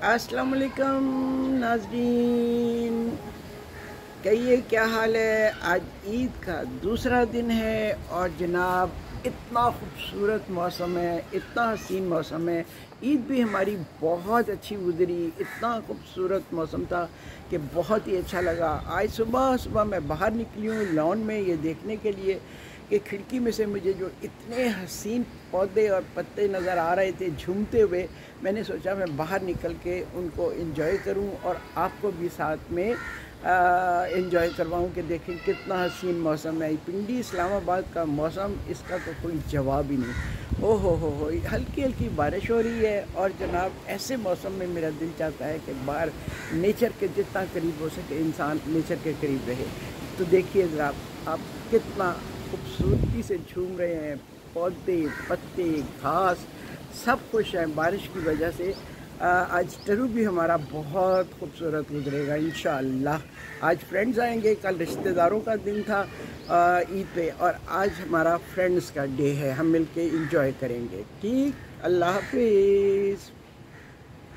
अस्सलाम वालेकुम, नाजरीन। कहिए, क्या हाल है? आज ईद का दूसरा दिन है और जनाब, इतना खूबसूरत मौसम है, इतना हसीन मौसम है। ईद भी हमारी बहुत अच्छी गुजरी, इतना खूबसूरत मौसम था कि बहुत ही अच्छा लगा। आज सुबह सुबह मैं बाहर निकली हूँ, लॉन में ये देखने के लिए। कि खिड़की में से मुझे जो इतने हसीन पौधे और पत्ते नज़र आ रहे थे झूमते हुए, मैंने सोचा मैं बाहर निकल के उनको इन्जॉय करूँ और आपको भी साथ में इन्जॉय करवाऊं कि देखें कितना हसीन मौसम है। पिंडी इस्लामाबाद का मौसम, इसका तो कोई जवाब ही नहीं। ओ हो हो हो हल्की हल्की बारिश हो रही है और जनाब ऐसे मौसम में मेरा दिल चाहता है कि बाहर नेचर के जितना करीब हो सके, इंसान नेचर के करीब रहे। तो देखिए ज़रा आप कितना खूबसूरती से झूम रहे हैं। पौधे, पत्ते, घास, सब कुछ है बारिश की वजह से। आज टरू भी हमारा बहुत खूबसूरत गुजरेगा इन आज फ्रेंड्स आएँगे, कल रिश्तेदारों का दिन था ईद पे, और आज हमारा फ्रेंड्स का डे है। हम मिलके इंजॉय करेंगे। ठीक? अल्लाह हाफिज़।